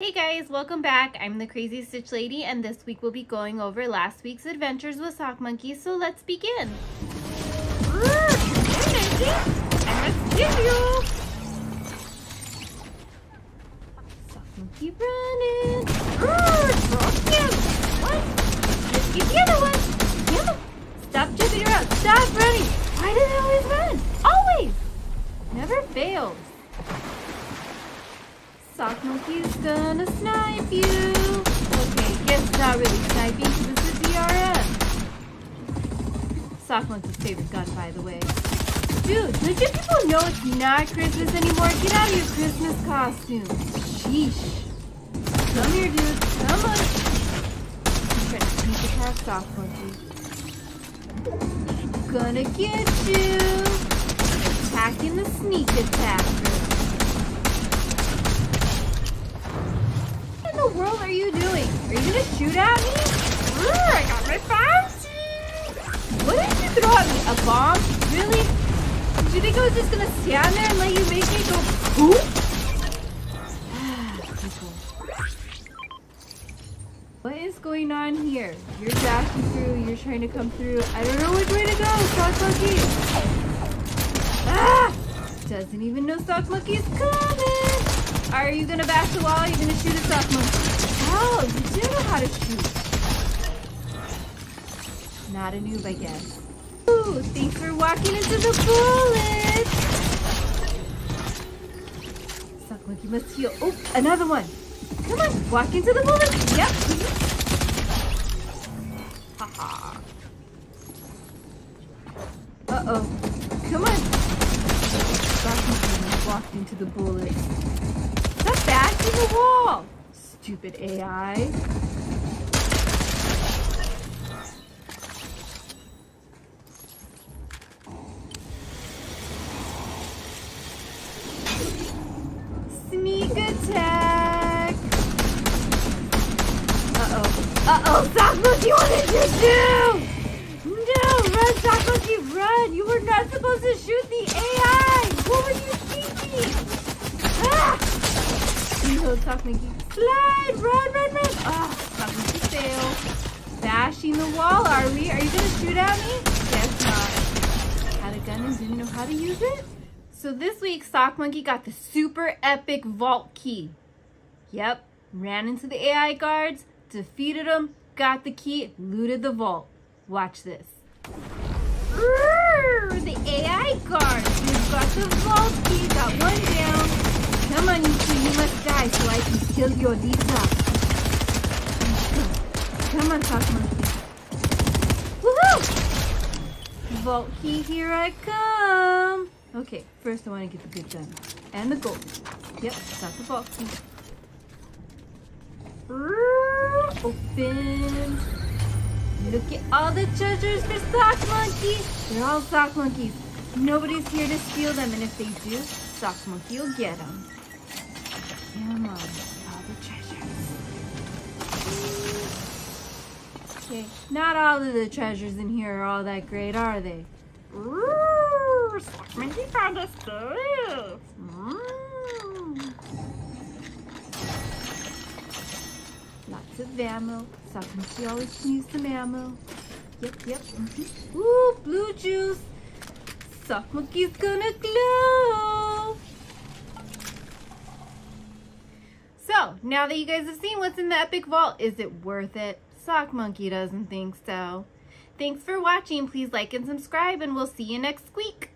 Hey guys, welcome back. I'm the Crazy Stitch Lady, and this week we'll be going over last week's adventures with Sock Monkey, so let's begin. Gonna snipe you. Okay, guess it's not really sniping because this is DMR. Sock his favorite gun, by the way. Dude, you people know it's not Christmas anymore? Get out of your Christmas costume. Sheesh. Come here, dude. Come on. I'm trying to sneak attack Sock Monkey. Gonna get you. Attacking the sneak attacker. World are you doing? Are you gonna shoot at me? Urgh, I got my bouncy! What did you throw at me? A bomb? Really? Did you think I was just gonna stand there and let you make me go poop? What is going on here? You're dashing through, you're trying to come through. I don't know which way to go! Ah! Doesn't even know Sock Monkey's coming! Are you gonna bash the wall? Are you gonna shoot a Sock Monkey? Oh, you do know how to shoot. Not a noob, I guess. Ooh, thanks for walking into the bullets! Sock Monkey must heal. Oh, another one! Come on, walk into the bullets! Yep! Uh-oh. Come on! Sock walked into the bullets. Stop bashing the wall! Stupid AI. Sneak attack! Uh-oh. Uh-oh, Monkey, what did you do? No, run, Sock Monkey, run! You were not supposed to shoot the AI! What were you thinking? Ah! Slide! Run, run, run! Ah, Sock Monkey fail. Bashing the wall, are we? Are you gonna shoot at me? Guess not. Had a gun and didn't know how to use it? So this week, Sock Monkey got the super epic vault key. Yep, ran into the AI guards, defeated them, got the key, looted the vault. Watch this. Roar, the AI guards, you've got the vault key, got one down. Come on, you you must die so I can kill your Lisa. Come on, Sock Monkey. Woohoo! Vault key, here I come. Okay, first I want to get the good gun. And the gold. Yep, got the vault key. Open. Look at all the treasures for Sock Monkey. They're all Sock Monkeys. Nobody's here to steal them, and if they do, Sock Monkey will get them. Come all the treasures. Okay, not all of the treasures in here are all that great, are they? Ooh, Monkey found us. Mm. Lots of ammo. Sock Monkey always can use some ammo. Yep, yep. Mm -hmm. Ooh, blue juice. Sock Monkey's gonna glow. Now that you guys have seen what's in the Epic Vault, is it worth it? Sock Monkey doesn't think so. Thanks for watching. Please like and subscribe, and we'll see you next week.